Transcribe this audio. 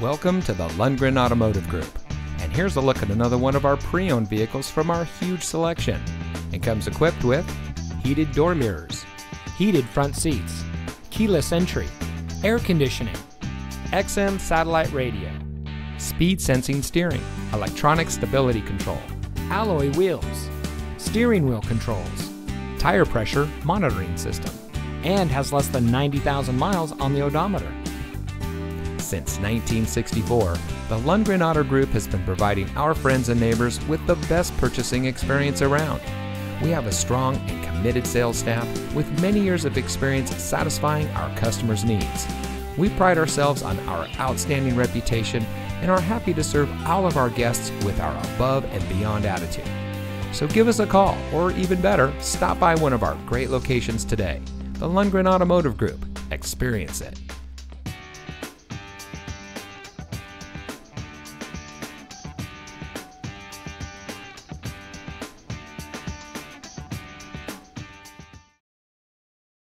Welcome to the Lundgren Automotive Group. And here's a look at another one of our pre owned vehicles from our huge selection. It comes equipped with heated door mirrors, heated front seats, keyless entry, air conditioning, XM satellite radio, speed sensing steering, electronic stability control, alloy wheels, steering wheel controls, tire pressure monitoring system, and has less than 90,000 miles on the odometer. Since 1964, the Lundgren Auto Group has been providing our friends and neighbors with the best purchasing experience around. We have a strong and committed sales staff with many years of experience satisfying our customers' needs. We pride ourselves on our outstanding reputation and are happy to serve all of our guests with our above and beyond attitude. So give us a call, or even better, stop by one of our great locations today. The Lundgren Automotive Group. Experience it.